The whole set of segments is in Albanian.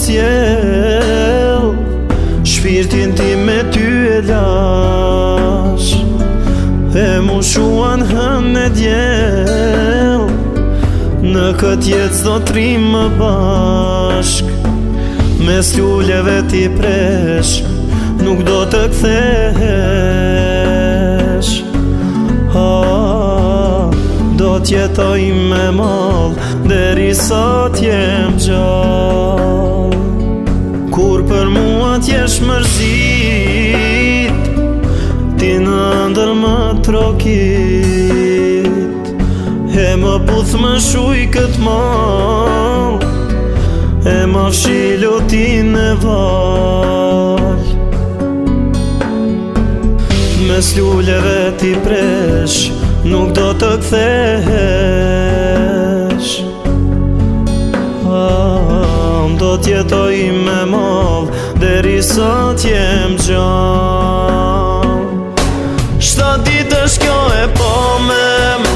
cjell Shpirtin ti me ty e lash E mu shuan hën e djel Në këtë jetë zdo tri më bashk Me s'lluleve ti presh Nuk do të kthesh ha, Do t'jetoj me mall Deri sot jem gjall t'jesh mërzit Ti në ndër më trokit E më puth më shuj këtë mal E më shilu ti në val Me s'lulleve ti presh Nuk do të kthesh Ah, do t'jetoj me mall deri sot jem gjall Shta dit është kjo e pomem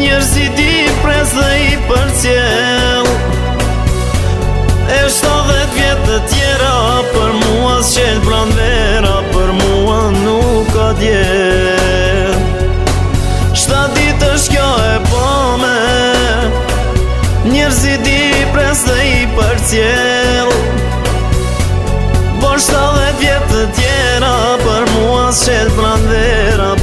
Njërzit i prez dhe i për cjell E dhe të vjetë të tjera Për mua s'qel brandera Për mua nuk ka djel Shta dit është kjo e pomem Njërzit i prez dhe i për cjell Selbrand vera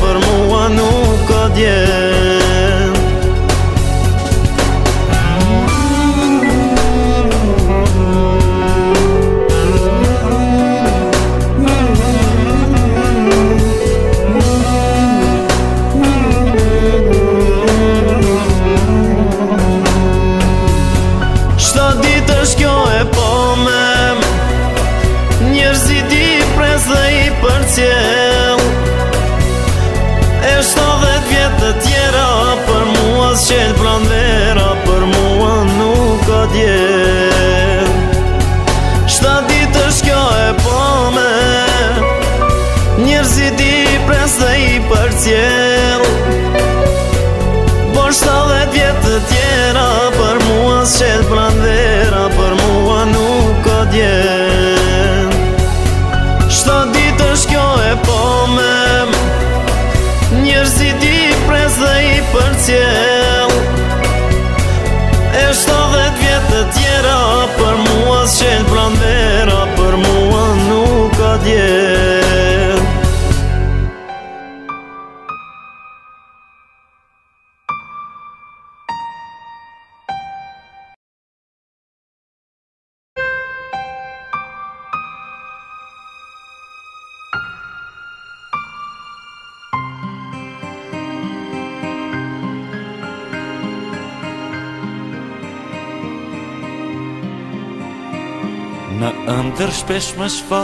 vesh më shfa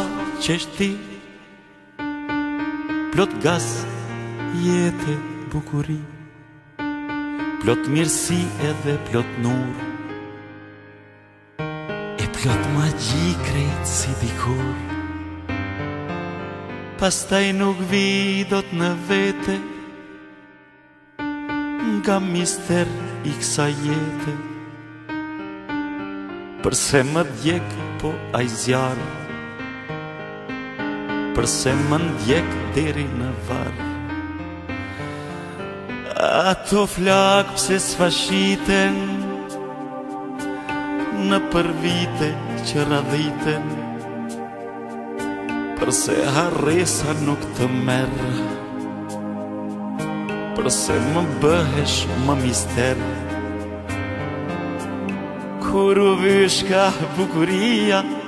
që Plot gaz jetë bukuri Plot mirësi edhe plot nur E plot magji krejtë si dikur Pastaj nuk vidot në vete Nga mister i kësa jetë Përse më djekë po ajzjarë përse më ndjek deri në varë Ato flakë pëse sfashiten Në për vite që radhiten Përse haresa nuk të merë Përse më bëhesh më mister Kur u vyshka bukuria Përse më bëhesh më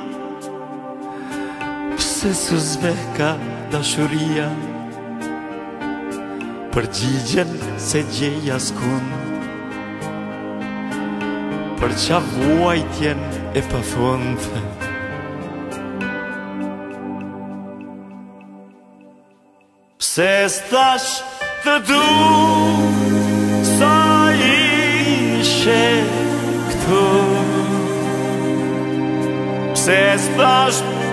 Se së zbeka dashuria Për gjigjen se gjeja s'kun Për qa vuaj e për Pse Se stash të du Sa ishe këtu Se stash të du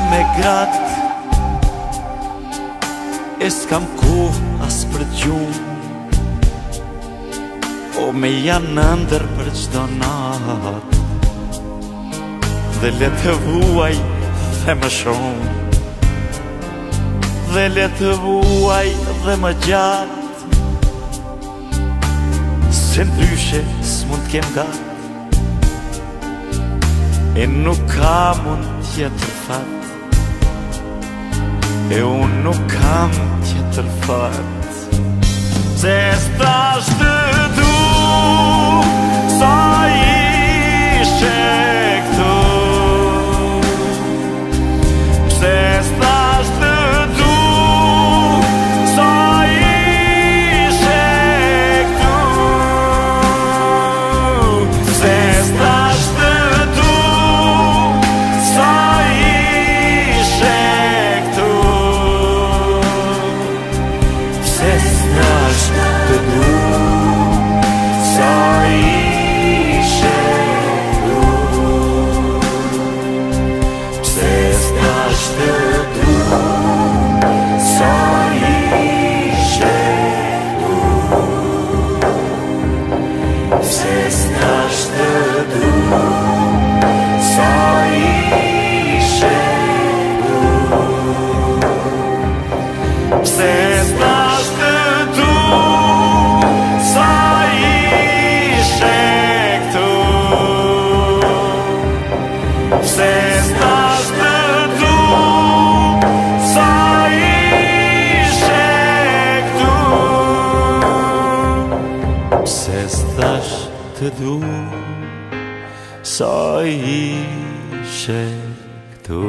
me grat E s'kam ku as për O me janë në ndër për qdo nat Dhe le të vuaj dhe më shumë Dhe le të vuaj dhe më gjatë Se dyshe s'mund t'kem gatë E nuk ka mund t'jetë fatë E unë nuk kam tjetë të lëfët Se stashtë dërë spirit. Të du, sa ishe këtu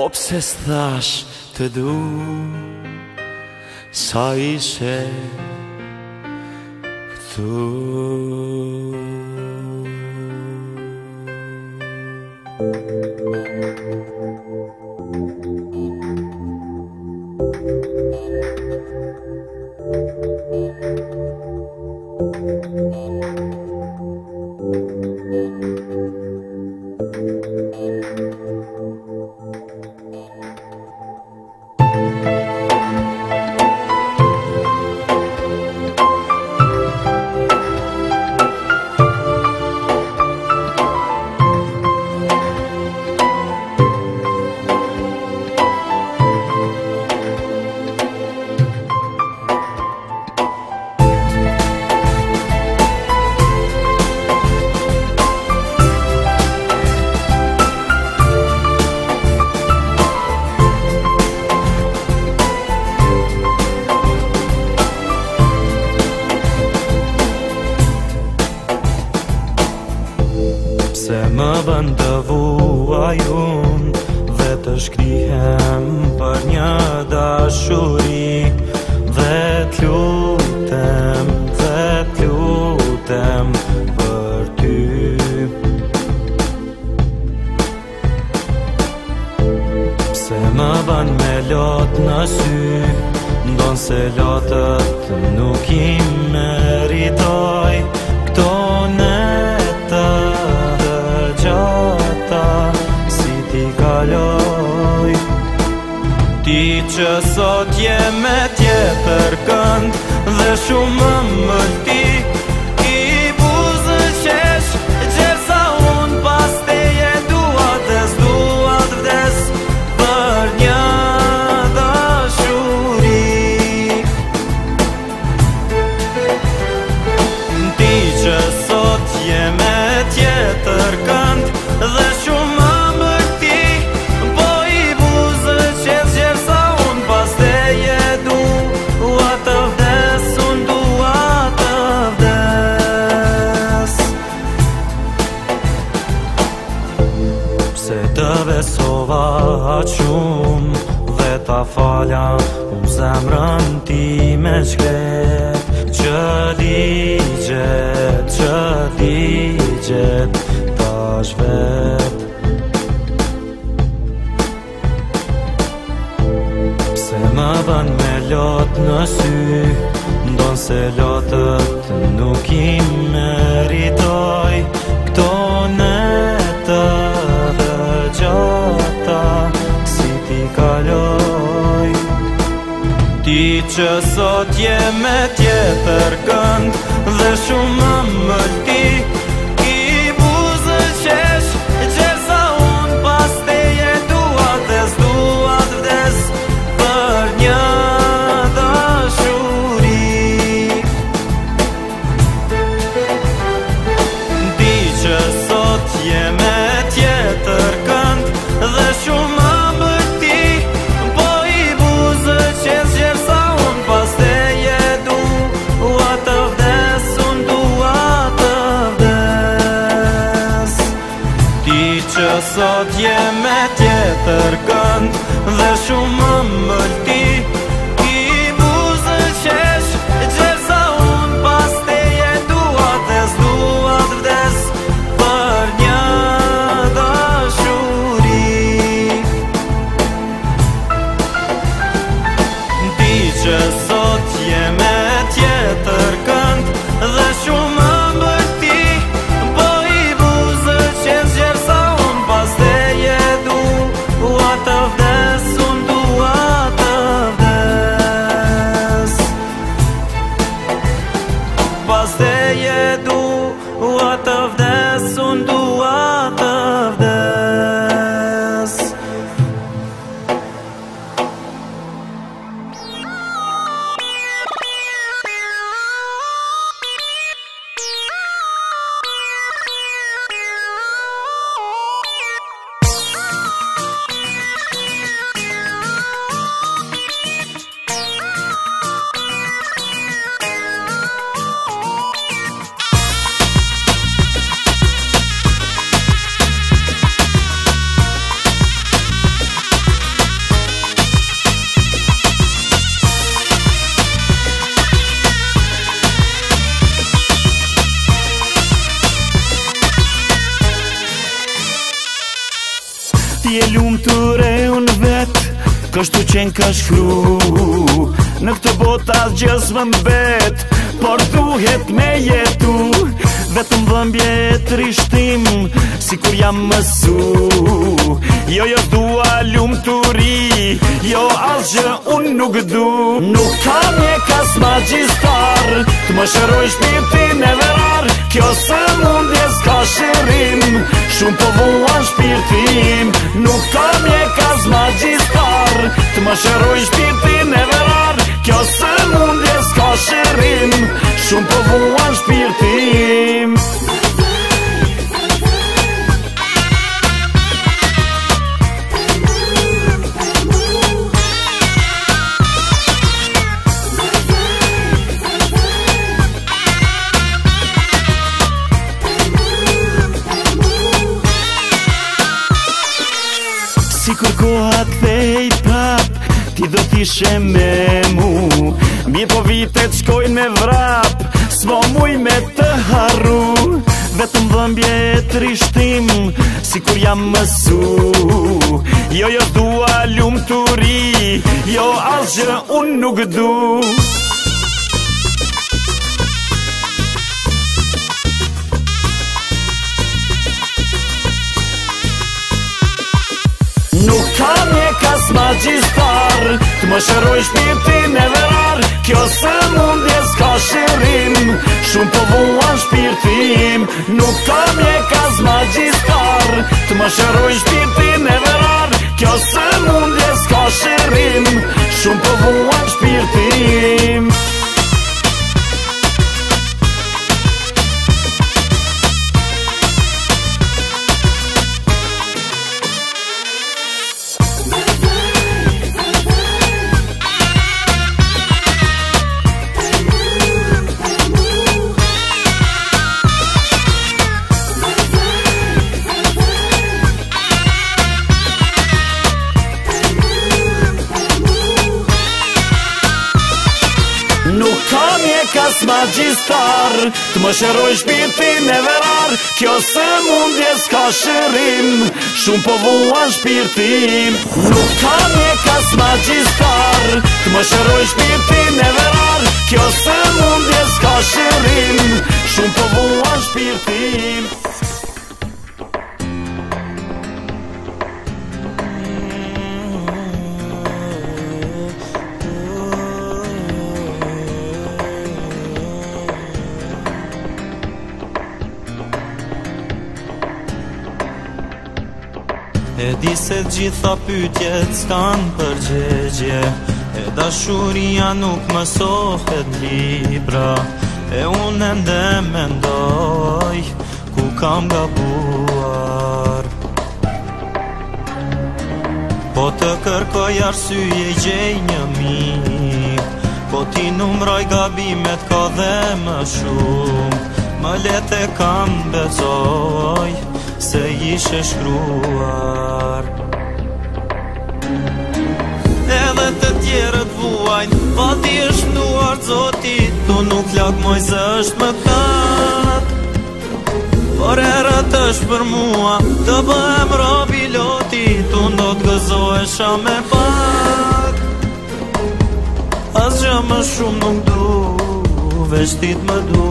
Opses thash të du, sa ishe këtu Sot jeme tjetër kënd Dhe shumë më më ti me shkret Që digjet, që digjet Ta shvet Pse më ban me lot në sy Ndon se lotët nuk i meri që sot je me tjetër kënd Dhe shumë më më ti يا مات يا ترك Ka shkru Në këtë botas gjësë më mbet Por duhet me jetu Vetëm dhëmbje e trishtim Si kur jam mësu Jo jo dua lumë të ri Jo asgjë unë nuk du Nuk ka mjekas kas gjistar Të më shëroj shpiti Nuk ka mjeka s'ma gjistar Të më shëroj shpirtin e verar Kjo se mundje s'ka shirim Shumë po vuan shpirtim Nuk ka mjeka s'ma gjistar Të më shëroj shpirtin e verar Kjo se mundje s'ka shirim Shumë po vuan Shumë po vuan shpirtim magjistar Të më shëroj shpirtin e verar Kjo se mundje s'ka shërim Shumë po vuan shpirtin Nuk ka me kas magjistar Të më shëroj shpirtin e verar Kjo se mundje s'ka shërim Shumë po vuan shpirtin të gjitha pytjet s'kan përgjegje E dashuria nuk më sohet libra E unë e me ndoj ku kam gabuar buar Po të kërkoj arsye gjej një mi Po ti numroj gabimet ka dhe më shumë Më letë e kam bezoj Se ishe shkruar vuajnë Pa t'i është nduar të zotit Tu nuk lak moj se është më katë Por e është për mua Të bëhem robi loti Tu ndo të gëzo e shamë pak Asë gjë më shumë nuk du Veshtit më du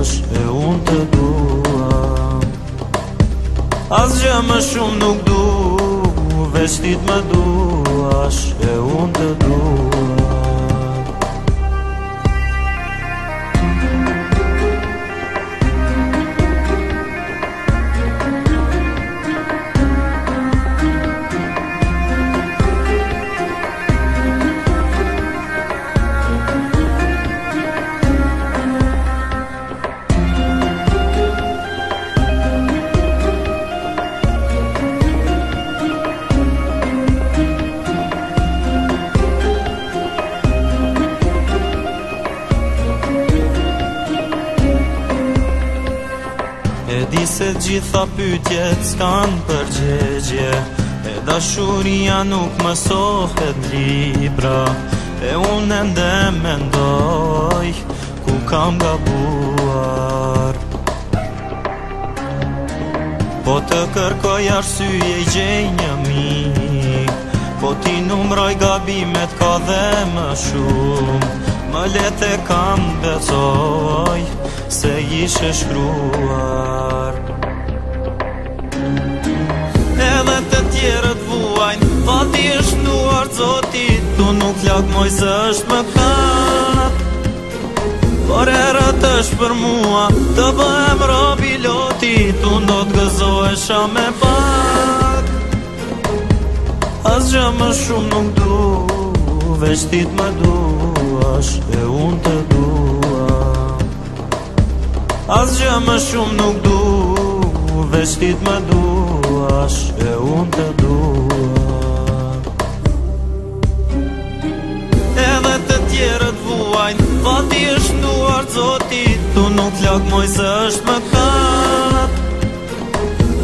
e unë të du Asë gjë më shumë nuk du Veshtit më du aș, e unde duci gjitha pytjet s'kan përgjegje E dashuria nuk më sohet libra E unë ende me ndoj ku kam gabuar Po të kërkoj arsye i gjej një Po ti numroj gabimet ka dhe më shumë Më e kam besoj se ishe shkruar Pa t'i është nduar zotit Tu nuk lak moj së është më kat Por e është për mua Të bëhem robi loti Tu në do t'gëzohë e shëm pak Az gjë më shumë nuk du Veshtit më du Ashtë e unë të dua Az gjë më shumë nuk du Veshtit më du Ashtë e unë të dua tjerët vuajn Vati është nduar zotit Tu nuk lak moj se është më kat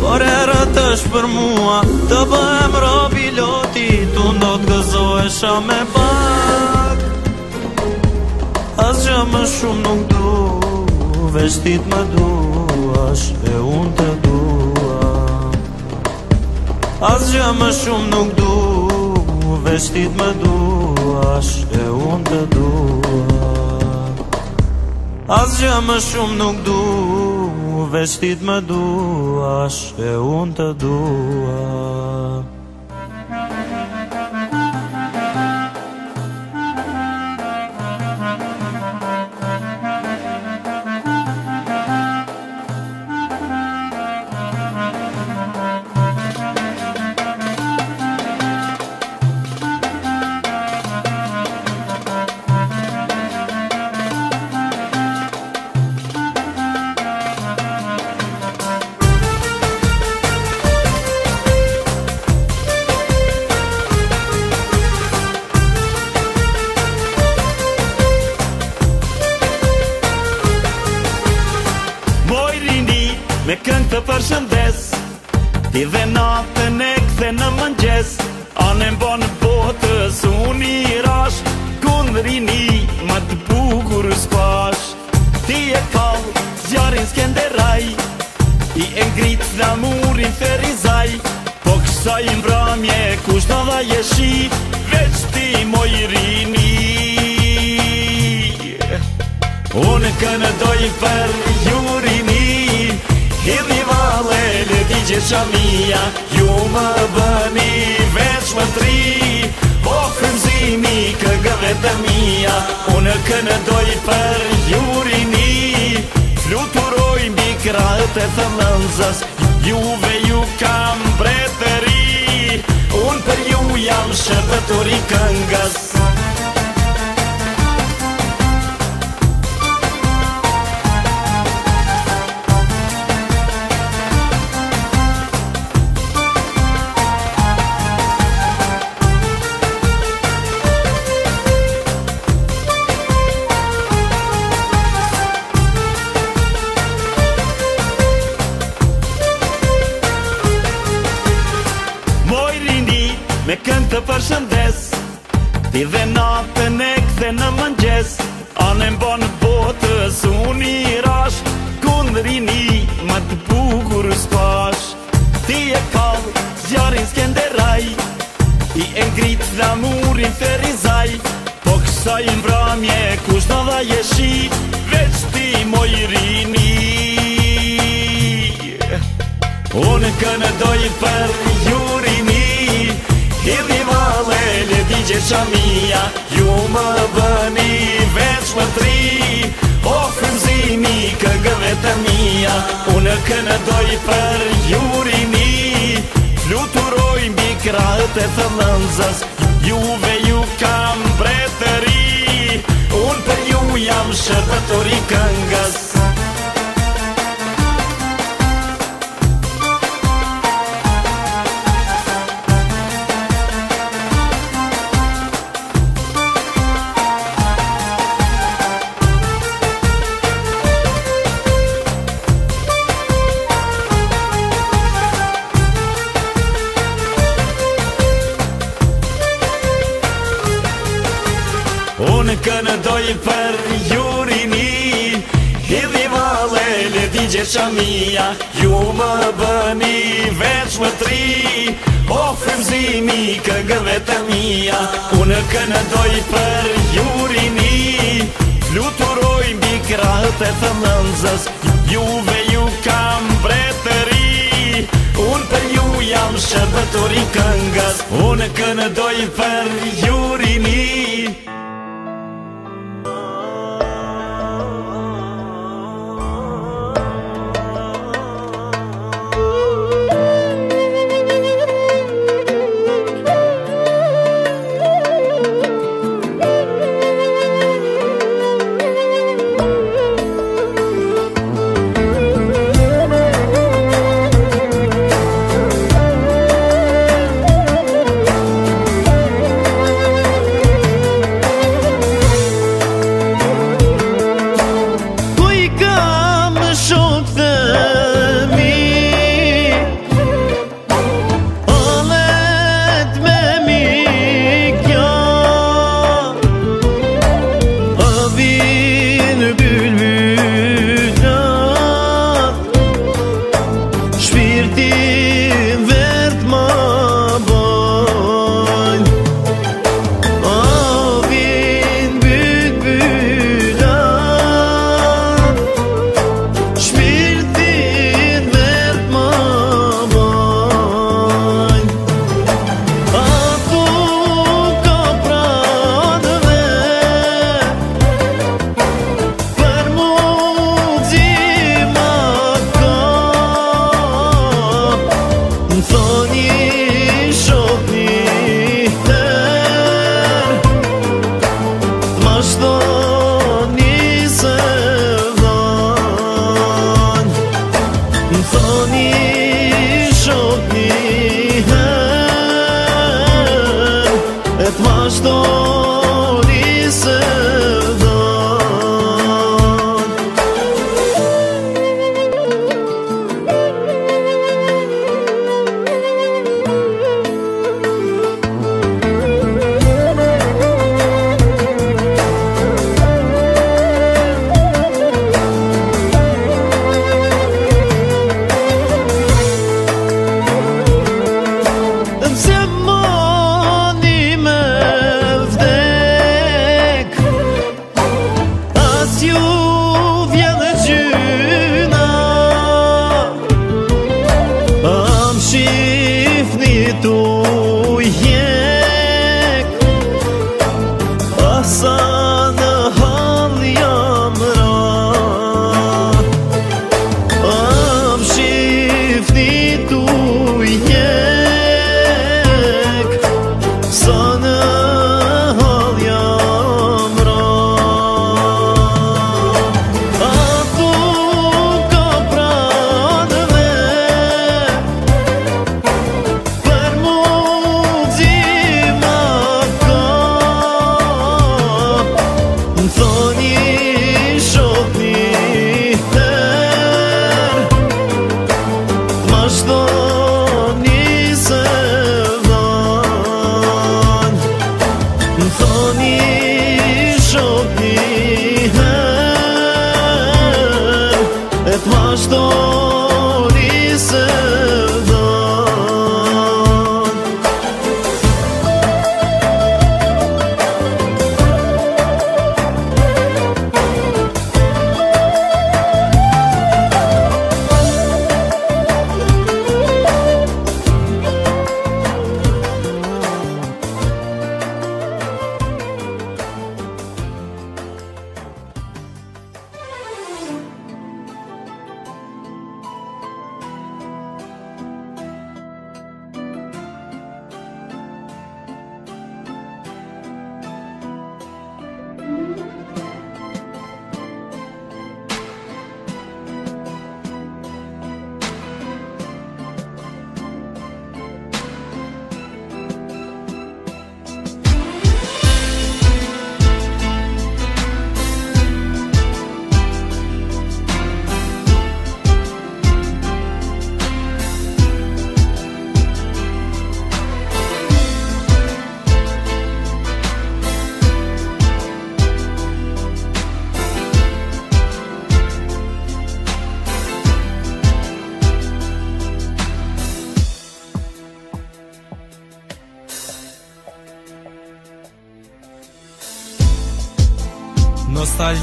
Por erët është për mua Të bëhem robi loti Tu ndo të gëzohesh a pak Asgjë më shumë nuk du Veshtit më duash E unë të dua Asgjë më shumë nuk du Vestit më duash e unë të dua Az gjë më shumë nuk du, vestit më duash e unë të dua Unë kënë doj për një juri mi Hidhi vale, le digje qamia Ju më bëni veç më tri O fërzimi këgëve të mia Unë kënë doj për një juri mi Fluturoj mbi kratë të thë nëndzës Juve ju kam bretëri Unë për ju jam shërbëtori këngës Unë kënë doj për një juri shoqa mia Ju më bëni veç më tri O frimzimi këngëve të mia Unë kënë doj për jurini Luturoj mbi krahët e të mëndzës Juve ju kam bretëri Unë për ju jam shërbëtori këngës Unë kënë doj për jurini Unë kënë doj për jurini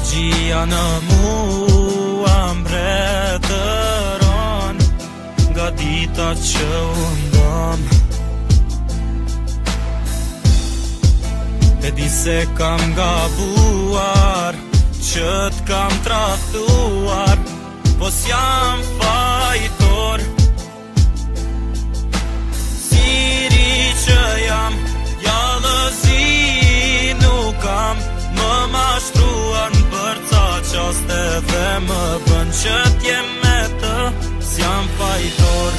Gjia në mua mbretëron të nga dita që unë dam E se kam gabuar, qëtë kam trahtuar, po s'jam fa Dhe më bën që t'jem me të Si jam fajtor,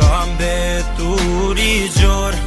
kam betur i gjorë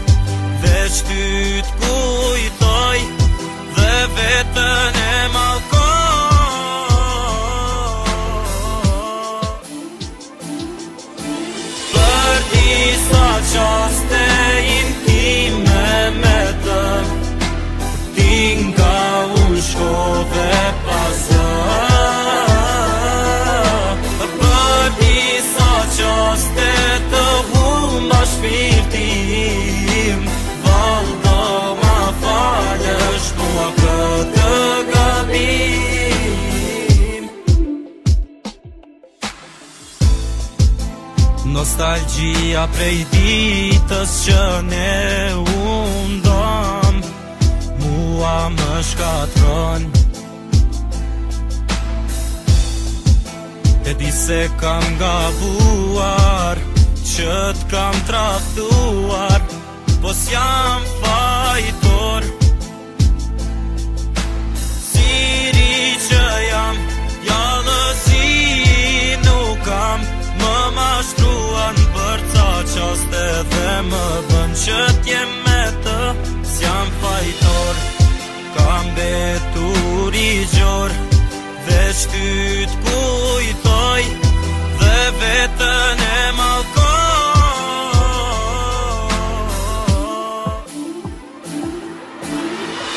Nostalgia prej ditës që ne undon Mua më shkatron E di se kam gabuar buar kam traftuar Pos jam fajtor Pos fajtor poste dhe më bën që t'jem me të S'jam fajtor, kam betur i gjor Dhe i t'kujtoj dhe vetën e më kohë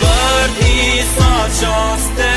Për disa qaste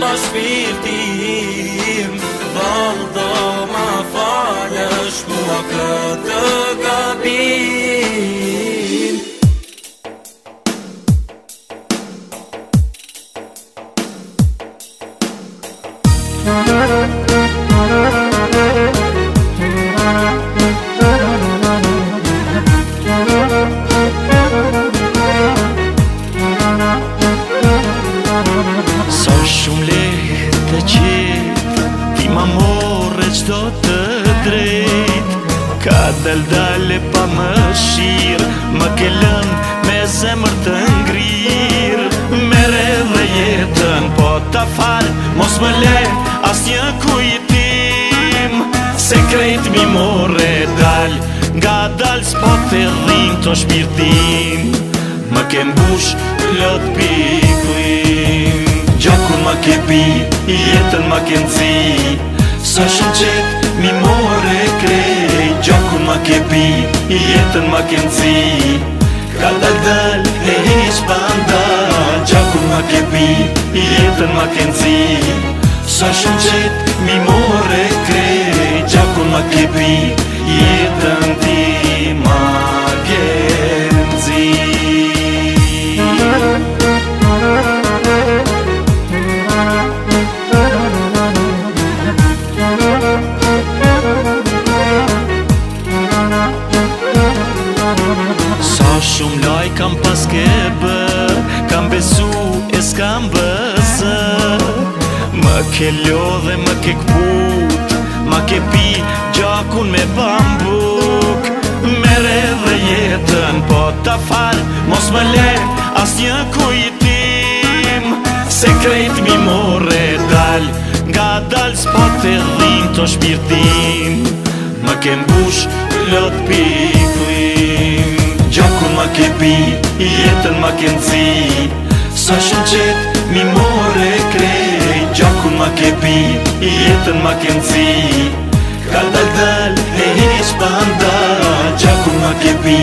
mbash firtim Valdo ma falësh mua këtë gabim Dal dale pa më shirë Më ke lënë me zemër të ngrirë Mere dhe jetën po ta falë Mos më le as një kujtim Se krejt mi more dalë Nga dalë s'po të rrimë të shpirtim Më ke mbush lëtë piklim Gjokur më ke pi, jetën më ke nëci Së shumë qëtë mi more krejt ma ke pi, i jetën ma ke Ka dal dal, e hish pa ndal Gjakur ma ke i jetën ma ke nëzi Sa shumë qet, mi more kre Gjakur ma kepi, i jetën ti ma ke për Kam besu e s'kam bësë Më ke ljo dhe më ke këput Më ke pi gjakun me bambuk Mere dhe jetën po ta fal Mos më le as një kujtim Se krejt mi more dal Nga dal s'po të dhim të shpirtim Më ke mbush lot piklim ma ke pi, jetën ma ke nëzi Sa shën mi more krej Gjakun ma ke pi, jetën ma ke nëzi Ka dal dal, e hesh panda Gjakun ma ke pi,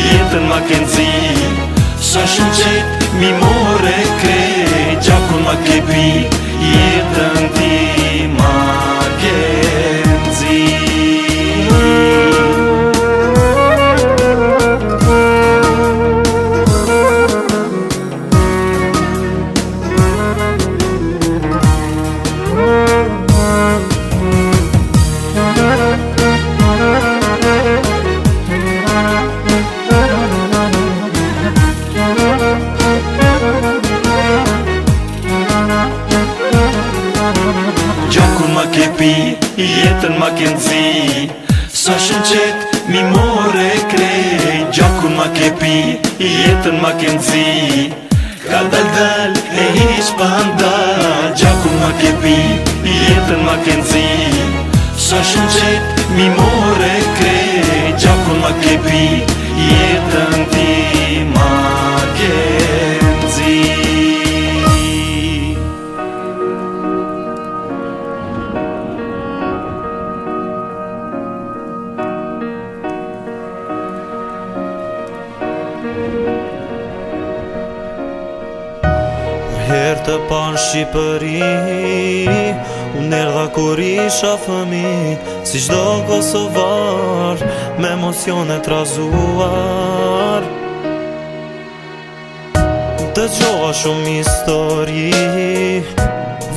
jetën ma ke nëzi Sa shën mi more krej Gjakun ma ke pi, jetën ti ma ke shtëpi Jetën ma kënë zi Sa shënë qëtë mi more krej Gjaku ma kepi Jetën ma kënë zi Ka dal dal e ish pa nda Gjaku ma kepi Jetën ma kënë zi Sa shënë qëtë mi more krej Gjaku ma kepi Jetën ti të panë Shqipëri Unë erdha kur isha fëmi Si qdo Kosovar Me emosione të razuar Të gjoha shumë histori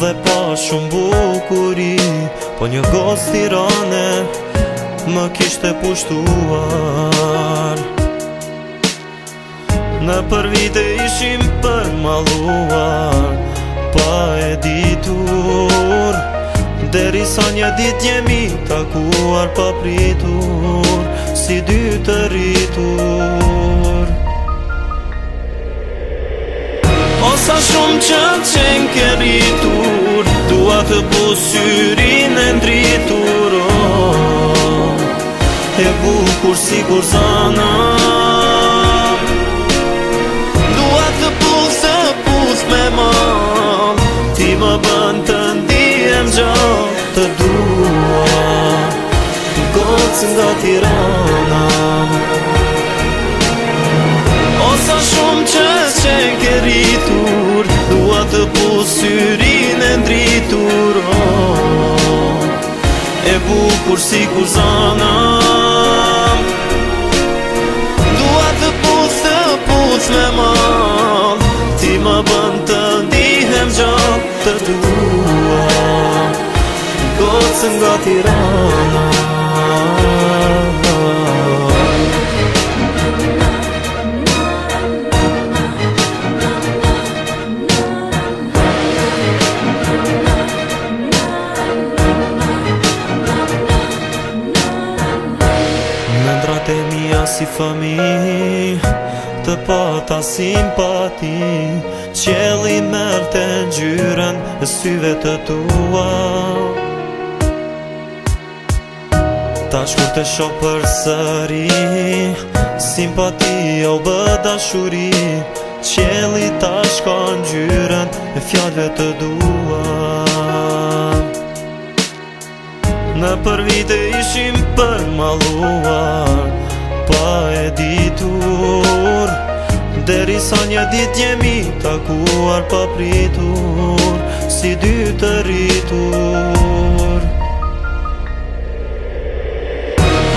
Dhe pa shumë bukuri Po një gosë tirane Më kishte pushtuar Më kishte pushtuar Në për vite ishim për maluar Pa e ditur Deri sa një dit jemi takuar Pa pritur Si dy të rritur O sa shumë që të qenë ke rritur Dua të busyrin e ndritur oh, E bukur si kur zanat mon Ti më bënd të ndihem gjo të dua Të gocë nga tirana Osa shumë që s'qenë ke rritur Dua të pusyrin e ndritur oh, E bukur si kuzana Osa shumë që ke rritur të dua golson do t'ira na na na na na na na na na na na na e syve të tua Ta shkur të shok për sëri Simpati o bë dashuri Qeli ta shkon gjyren e fjallet të dua Në për vite ishim për maluar Pa e ditur Deri sa një dit jemi takuar pa pritur si dy të rritur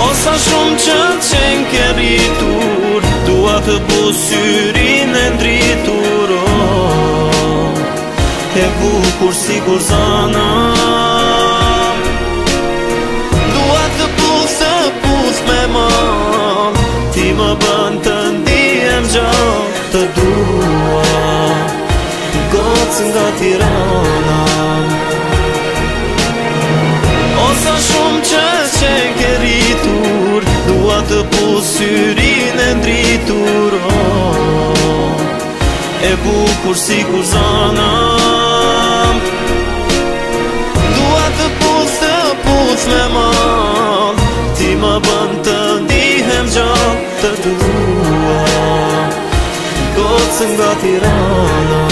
O sa shumë që qenë ke rritur Dua të busyrin e ndritur oh, E bukur si kur zana Dua të pus të me ma Ti më bënd të ndihem gjatë Nga tirana O sa shumë qështë që e këritur Dua të pusë syrin e ndritur E bukur si kur zanam Dua të pusë të pusë me ma Ti më bënë të ndihem gjatë të dua Nga tirana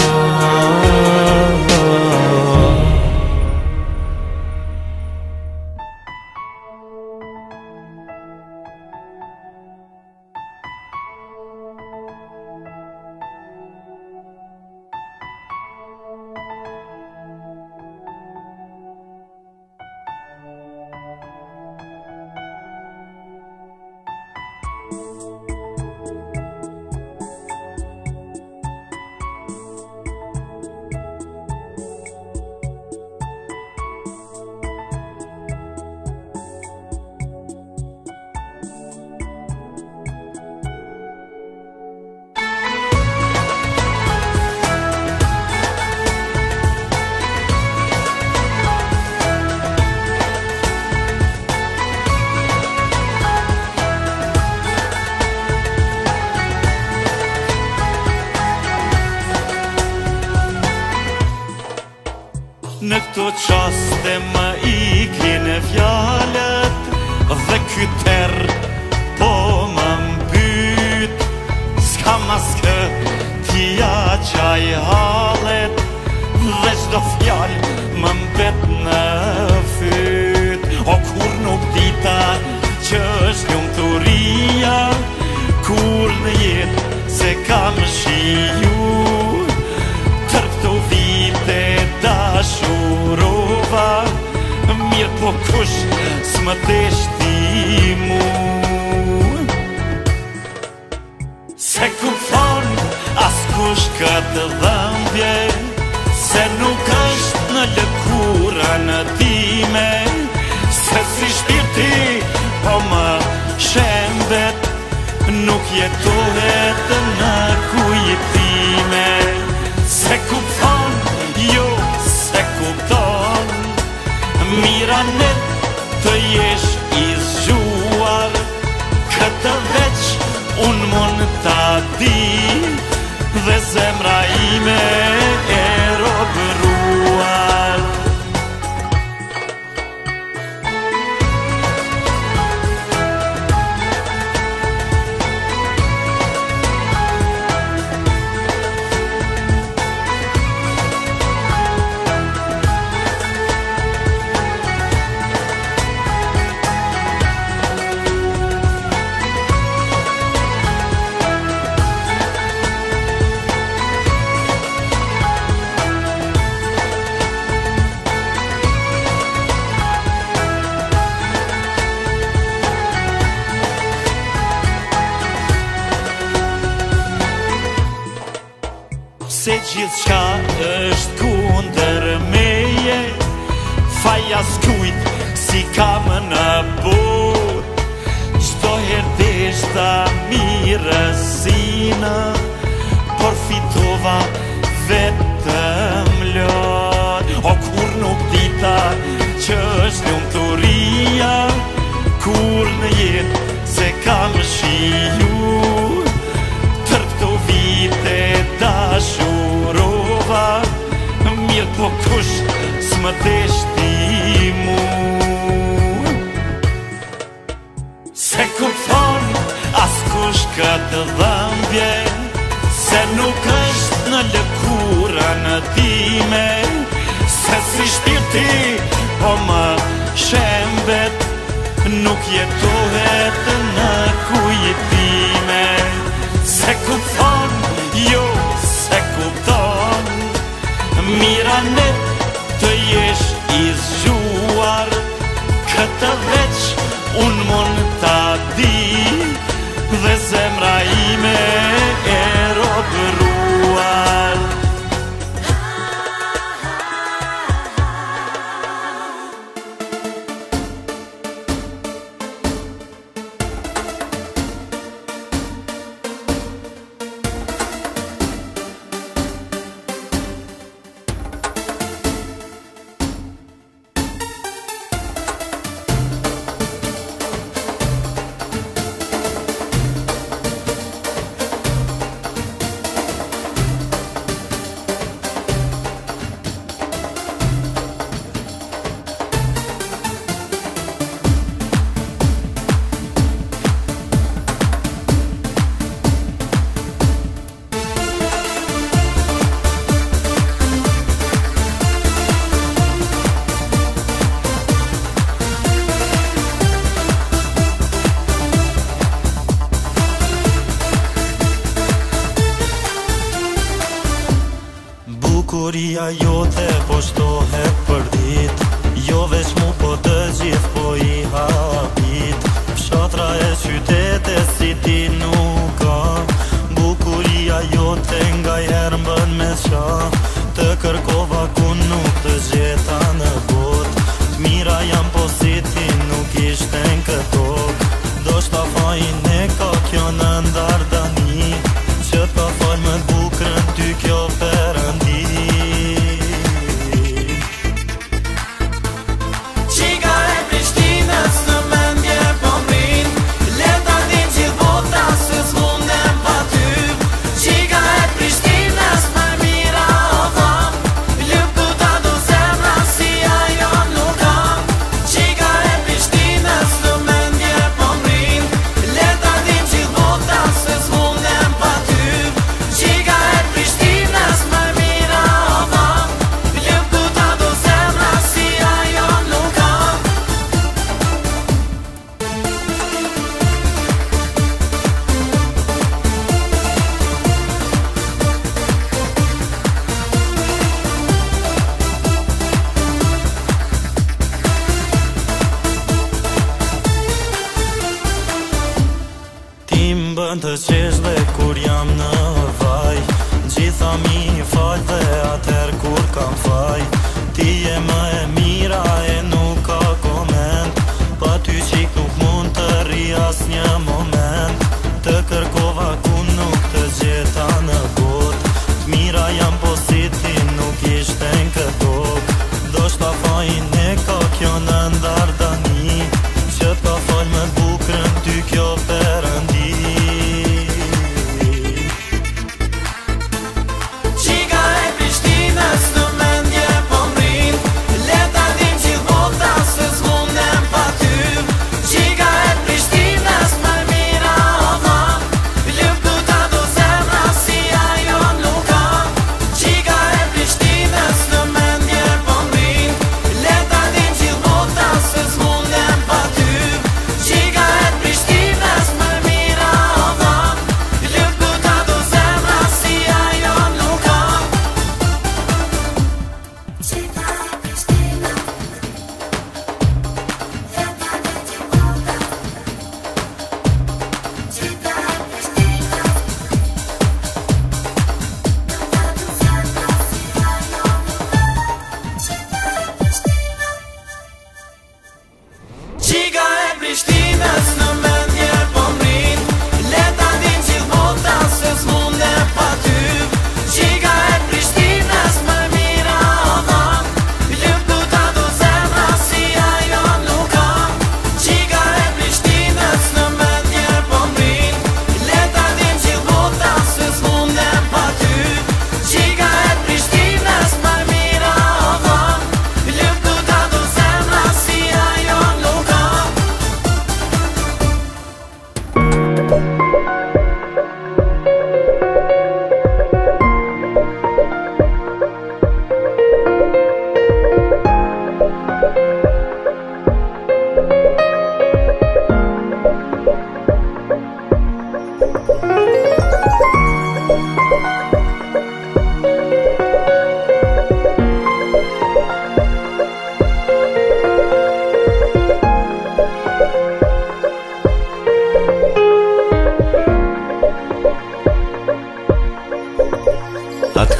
kush së më deshti mu Se ku fornë as kush ka të dhëmbje Se nuk është në lëkura në time Se si shpirti po më shendet Nuk jetohet në kujtime Se ku Mira në të jesh i zhuar Këtë veç unë mund të di Dhe zemra ime e robru më deshti ti mu Se ku thon, as kush ka të dhambje Se nuk është në lëkura në time Se si shpirti, po më shembet Nuk jetohet në kujtime Se ku thon, jo, se ku thon Mira në të jesh i zhuar Këtë veç unë mund të di Dhe zemra ime e robruar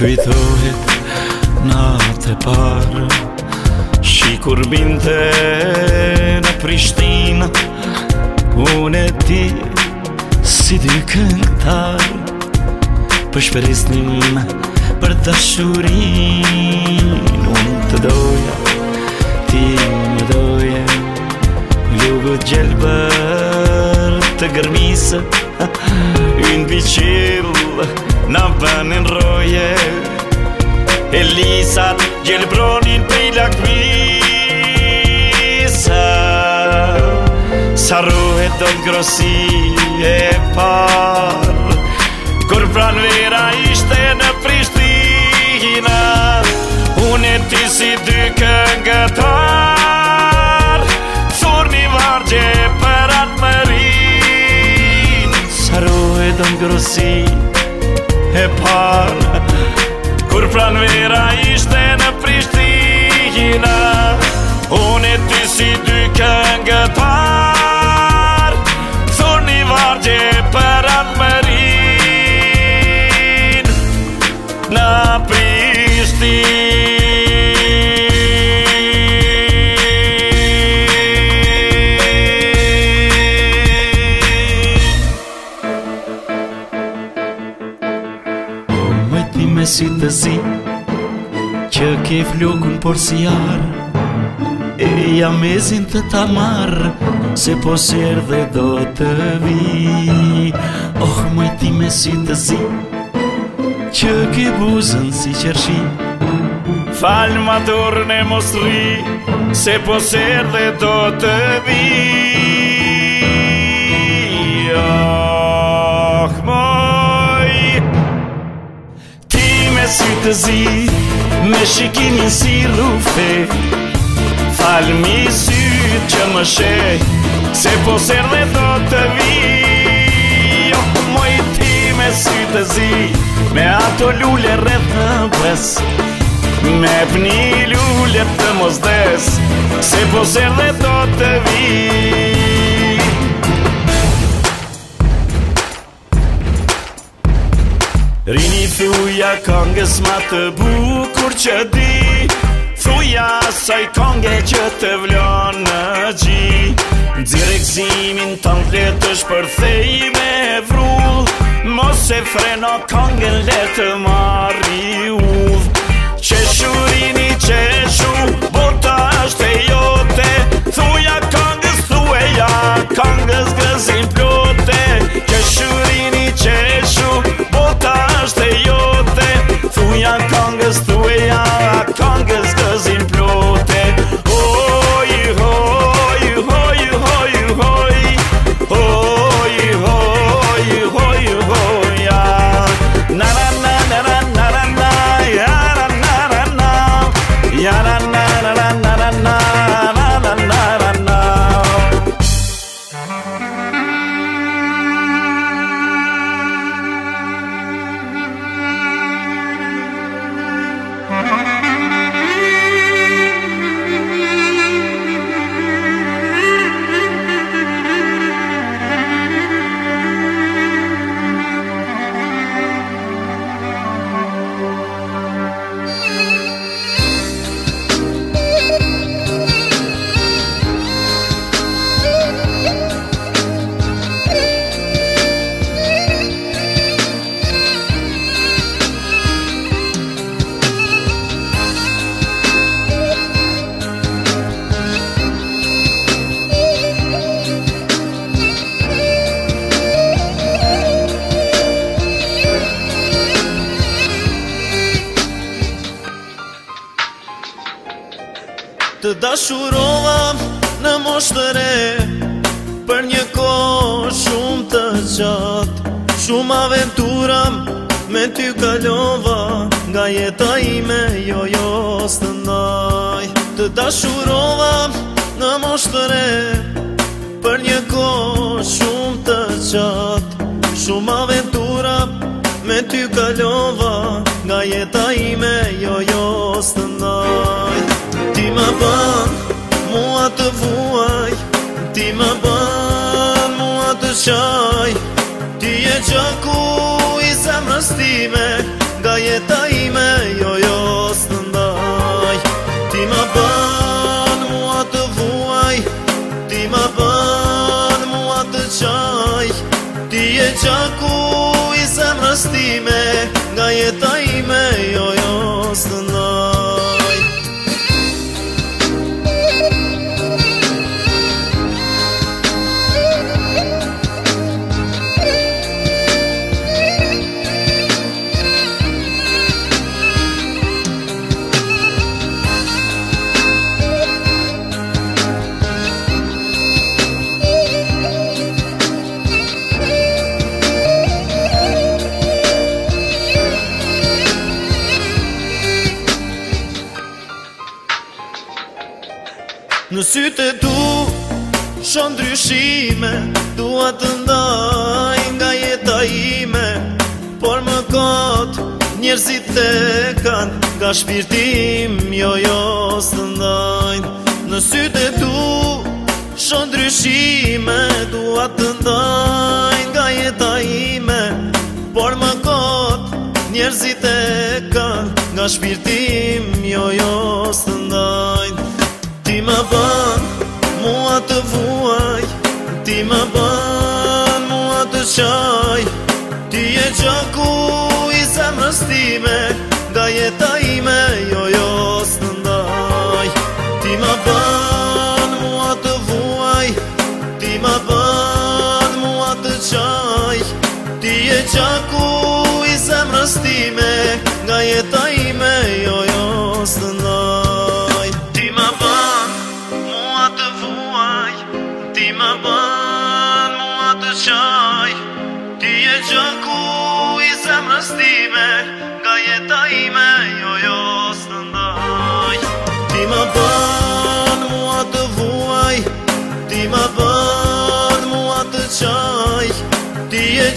kujtohet Na të parë Shikur binte Në Prishtinë Unë e ti Si dy këntar Për shperisnim Për të shurin Unë të doja Ti më doje Ljubët gjelbër Të gërmisë Unë bi Në vënin roje Elisat gjelë bronin për i lakvisa Sa rruhet do grosi e par Kur pran vera ishte në Prishtina Unë e ti si dy këngëtar Sur një vargje për atë mërin Sa rruhet do grosi e par e par Kur pranvera ishte në Prishtina Unë e ty si dy këngë me si të zi Që ke flukun por si ar E jam e zin të ta mar Se po sjer dhe do të vi Oh, mëjti me si të zi Që ke buzën si qërshi Falë më dorën e mosri Se po sjer dhe do të vi të zi Me shikimin si lufe Falë mi syt që më she Se po ser do të vi Jo, mo ti me syt të zi Me ato lule rreth në pres Me pëni lule të mos des Se po ser do të vi Jo, ti me të zi Thuja kongës ma të bukur që di Thuja saj kongë që të vlonë në gji Direk zimin të në kletë shpërthej me vrull Mos e freno kongën letë marri uv Që shurini që shu bota është e jote Thuja kongës, thueja kongës gëzim pjote Thuja kongës, thueja kongës Me ty kalova Nga jeta i me jo jo së të naj Të dashurova në moshtëre Për një kohë shumë të qatë Shumë aventura Me ty kalova Nga jeta i me jo jo së të naj Ti më ban Mua të vuaj Ti më ban Mua të qaj Ti e ku i zemrës time, ga jeta ime jo jo së të ndaj Ti ma ban mua të vuaj, ti ma ban mua të qaj Ti e ku i zemrës time, ga jeta ime jo jo së të ndaj ime Dua të ndaj nga jeta ime Por më kotë njërzit të kanë Nga shpirtim jo jo së ndajnë Në sytë e tu shonë dryshime Dua të ndaj nga jeta ime Por më kotë njërzit të kanë Nga shpirtim jo jo së ndajnë Ti më banë mua të vuaj më ban mua të qaj Ti e gjaku i zemrës time Da jeta ime jo jo së ndaj Ti më ban mua të vuaj Ti më ban mua të qaj Ti e gjaku i zemrës time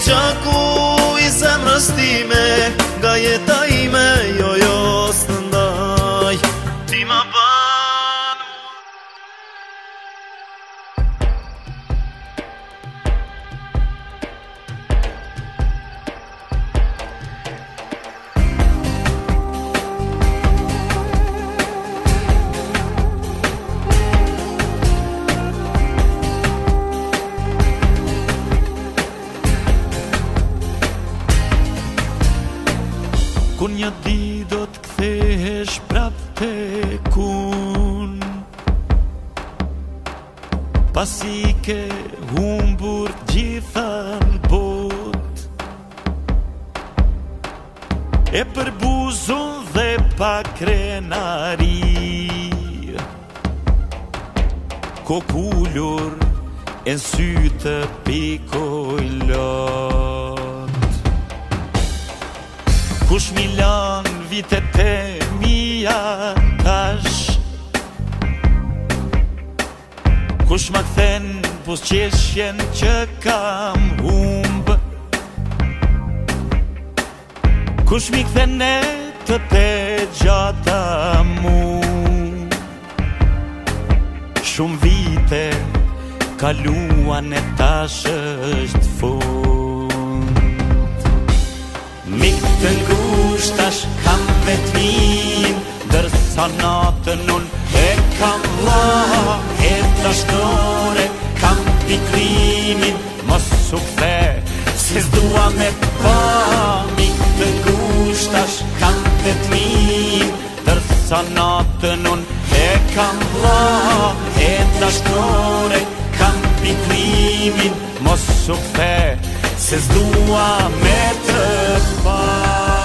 që i zemrës ti një di do të kthehesh prap të kun Pas i ke humbur gjitha në bot E për buzun dhe pa krenari Kokullur e në sy të pikoj lor Kush mi lan vitet e mia tash Kush më këthen pos qeshjen që kam humb Kush mi këthen e të te gjata mu Shumë vite kaluan e tash është fur Mik të ngushtash kam vetmin Dërsa natën unë e kam la E të shtore kam pikrimin Mos u kthe se zdua me pa Mik të ngushtash kam vetmin Dërsa natën unë e kam la E të shtore kam pikrimin Mos u kthe zdua me pa është dua meta pa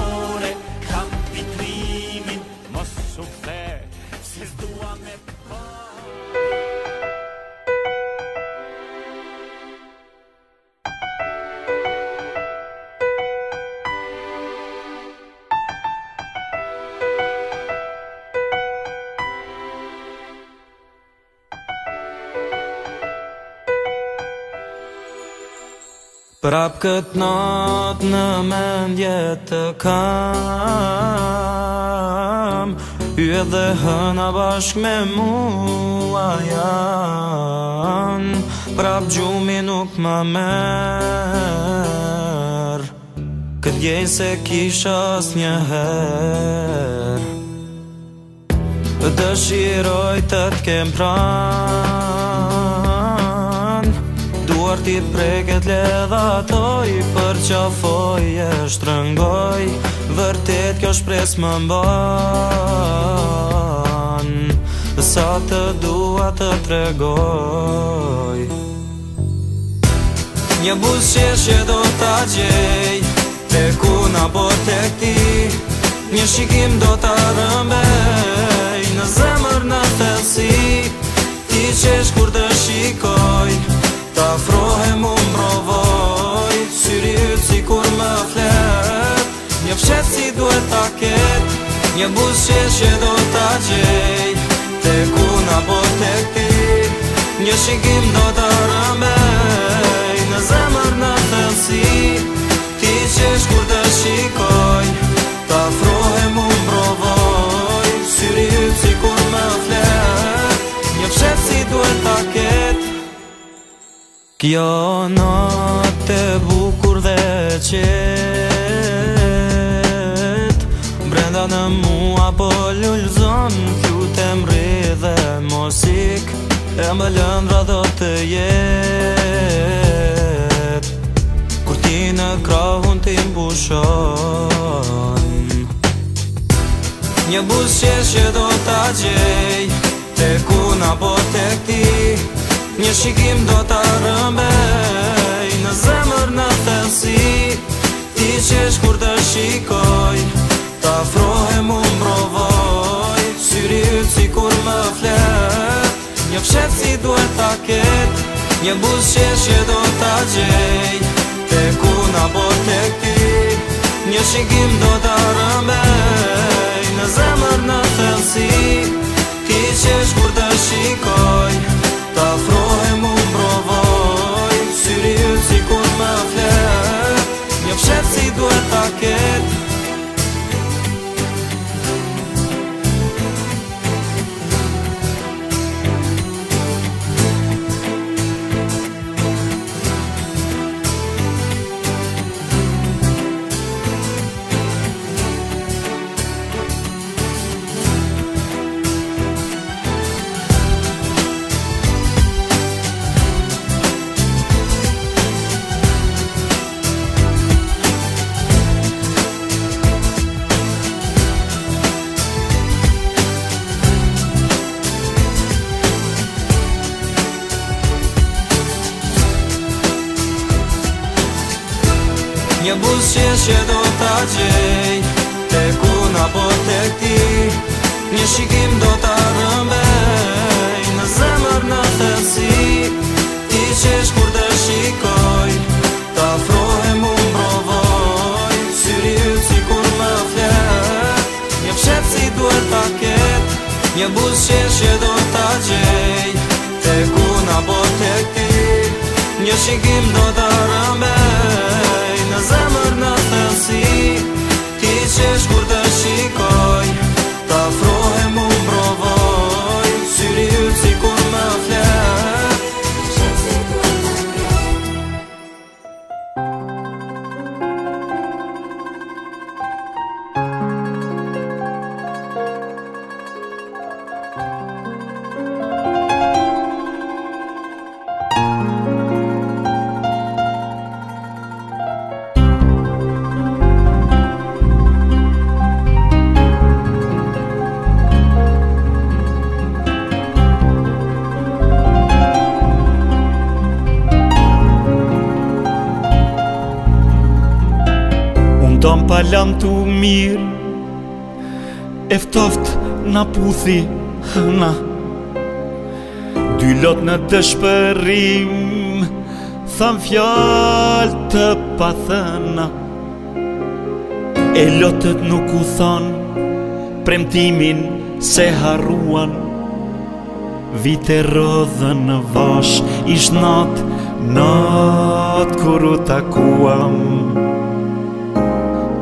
Oh. Prap këtë natë në mendje të kam Yë dhe hëna bashk me mua janë Prap gjumi nuk ma merë Këtë gjej se kisha së një herë Dëshiroj të të kem pranë duar ti preket ledha toj Për qafoj e shtrëngoj Vërtet kjo shpres më mban Sa të dua të tregoj Një bus që do të gjej Te ku na po të ti Një shikim do të rëmbej Në zemër në si Ti qesh kur të shikoj Ta frohe mu më provoj Syri ytë si kur më flet Një fshet si duhet ta ket Një bus që që do ta gjej Te ku në po te ti Një shikim do të ramej Në zemër në të nësi Ti që shkur të shikoj Ta frohe mu më provoj Syri ytë si kur më flet Një fshet si duhet ta ket Një fshet si duhet ta ket Kjo natë e bukur dhe qetë Brenda në mua po lullëzon Kju të mri dhe mosik E më lëndra dhe të jetë Kur ti në krahun të imbushon Një bus qeshë do të gjej Të kuna po të këti Një shikim do të rëmbej Në zemër në të Ti qesh kur të shikoj Ta frohe mu më provoj Syri ytë si kur më flet Një pshetë si duhet ta ket Një bus që që do të gjej Te ku në botë të këti Një shikim do të rëmbej Në zemër në të Ti qesh kur të shikoj Ta mu më provoj që do t'a gjej Te ku na po të ti Një shikim do t'a rëmbej Në zemër në të si Ti qesh kur të shikoj Ta frohem u provoj Syri ju si kur më fle Një pshet si duhet t'a ket Një bus që që do t'a gjej Te ku na po të ti Një shikim do t'a rëmbej zemër në thelsi Ti qesh kur të shikoj Ta frohe mu jam tu mirë Eftoft na puthi hëna Dy lot në dëshpërim Tham fjallë të pathëna E lotët nuk u thon Premtimin se haruan Vite rëdhe në vash Ishtë natë, natë kur u takuam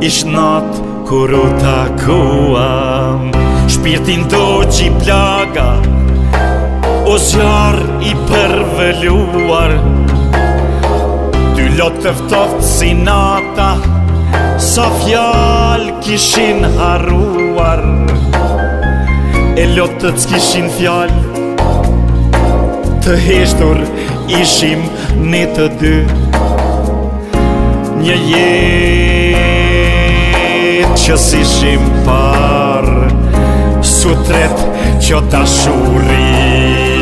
Ish not kur u takuam Shpirtin do që i plaga O zjarë i përveluar Dy lotë tëftoft si nata Sa fjalë kishin haruar E lotët s'kishin fjalë Të heshtur ishim ne të dy Një jetë që si shim par Sutret që ta shurim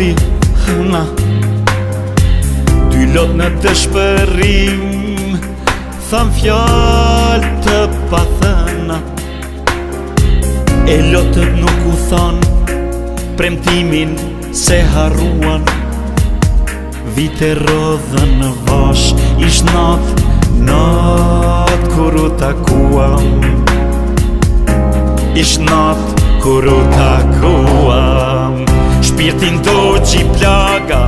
si hëna Ty lot në të shpërim Tham fjallë të pathëna E lotët nuk u than Premtimin se haruan Vite rodhën në vash Ish natë, natë kur u takuam Ish natë kur u takuam Birtin do që i plaga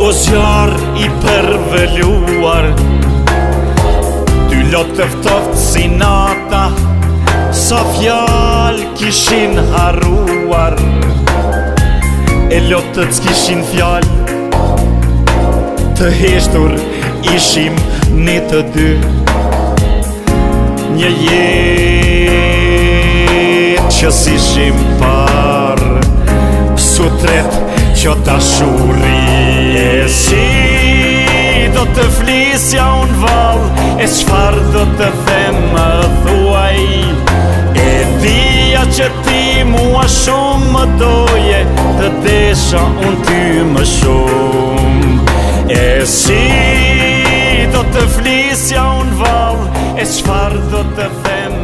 O zjarë i përveluar Ty lotë tëftoftë si nata Sa fjalë kishin haruar E lotët s'kishin fjalë Të heshtur ishim një të dy Një jetë që s'ishim parë sutret që ta shuri e si Do të flisja unë val E qfar do të themë thuaj E dhia që ti mua shumë më doje Të desha unë ty më shumë E si Do të flisja unë val E qfar do të themë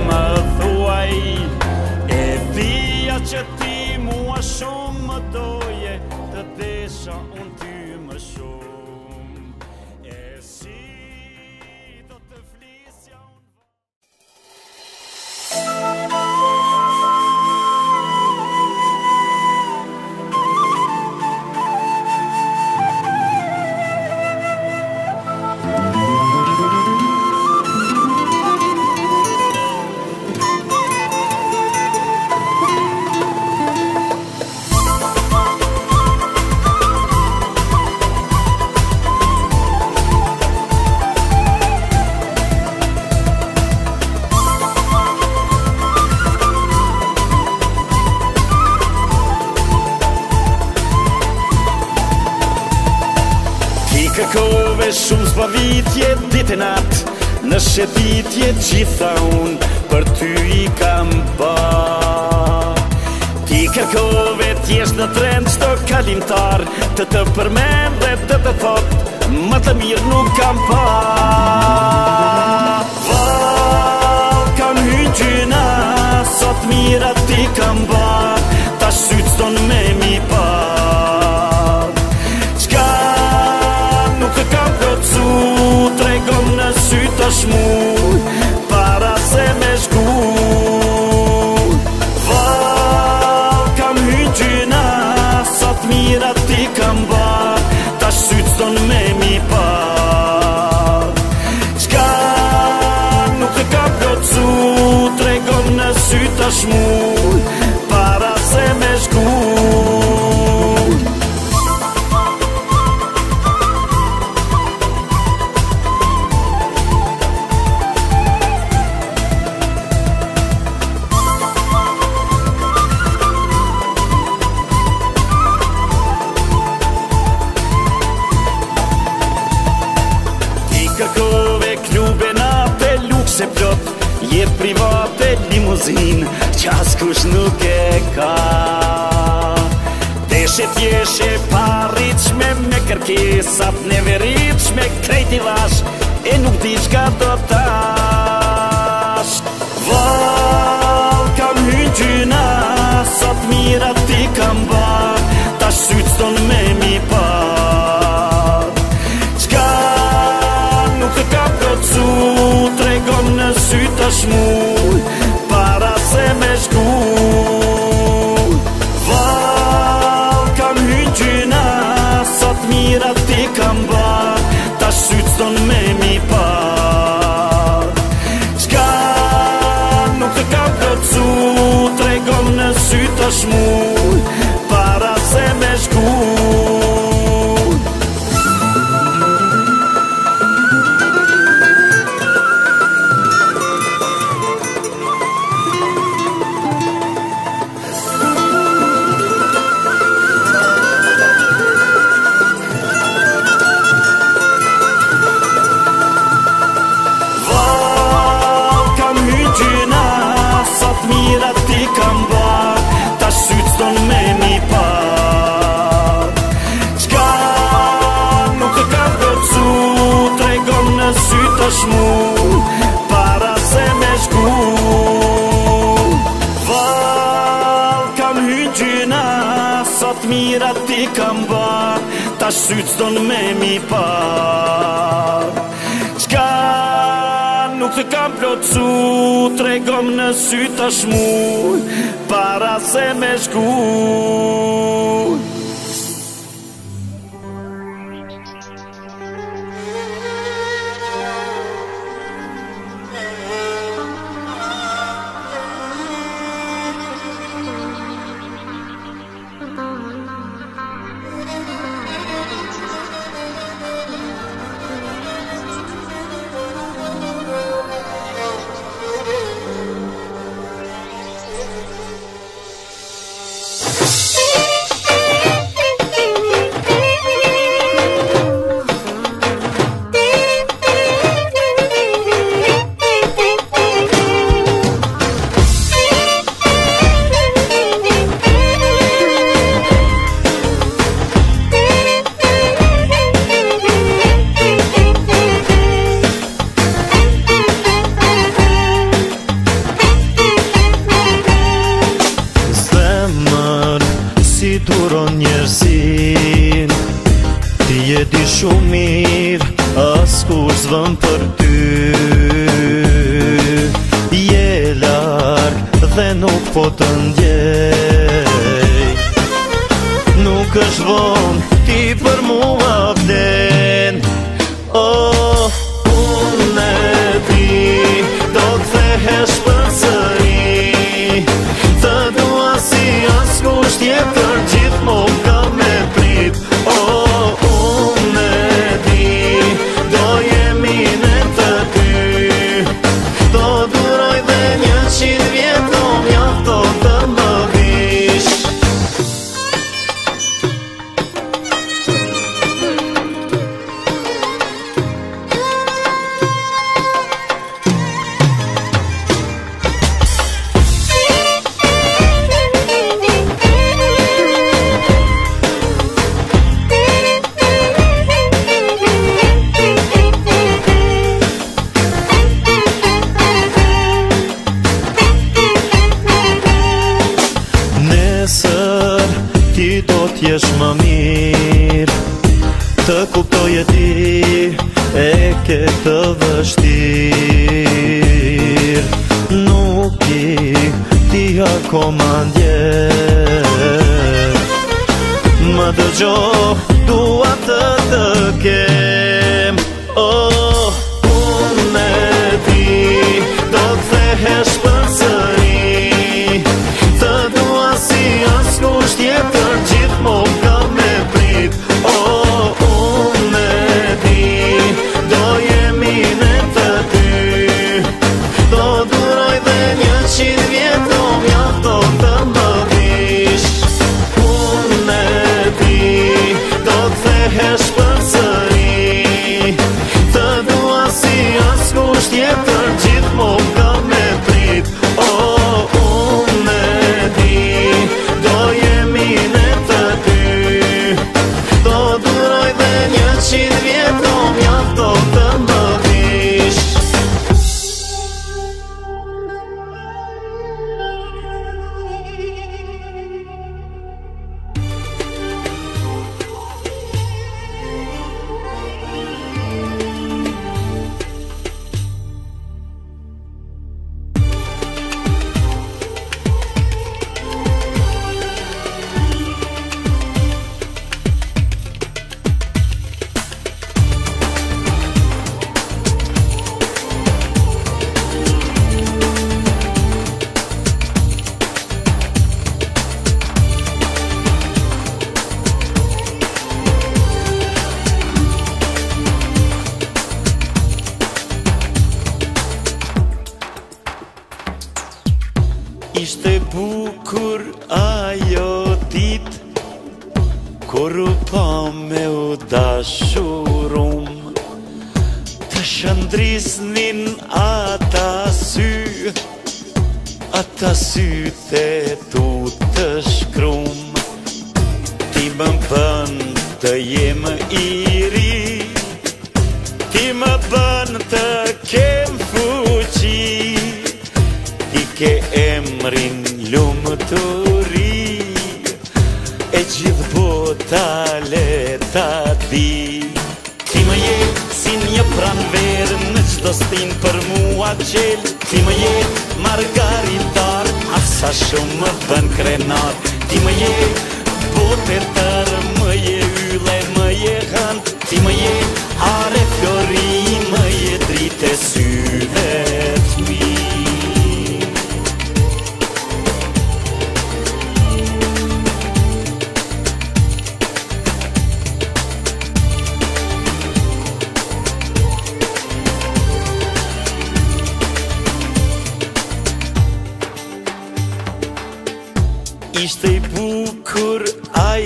ishte i bukur ai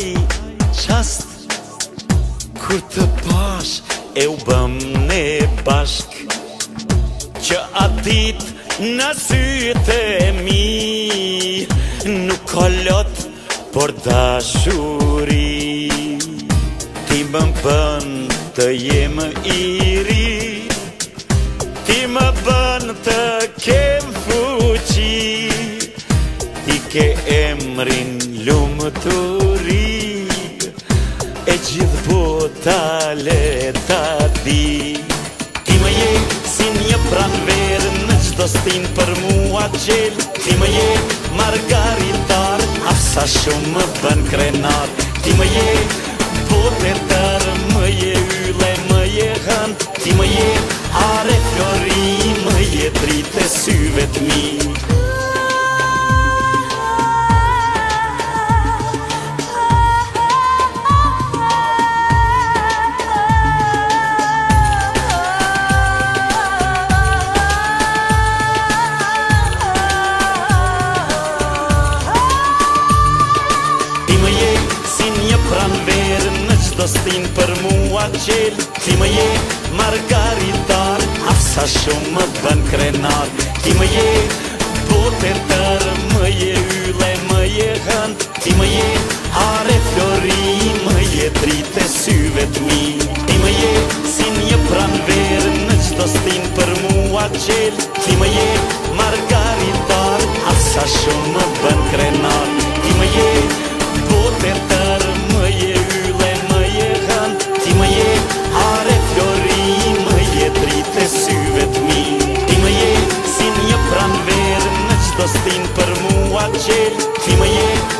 qast Kur të pash e u bëm ne bashk Që atit në syte mi Nuk ka lot por dashuri Ti më bën të jem i ri Ti më bën të kem ke emrin lumë të ri E gjithë bota le të di Ti më je si një pranë verë Në qdo stinë për mua qelë Ti më je margaritarë Asa shumë më bënë krenarë Ti më je bote tërë Më je yle, më je hënë Ti më je are fjori Më je tri të syve të mi qel Ti më je margaritar Asa shumë më bën krenar Ti më je botër tërë Më je yle, më je hënd Ti më je hare flori Më je drite syve të mi Ti më je si një pran verë Në qdo stin për mua qel Ti më je margaritar Asa shumë më bën krenar Fii mă ieri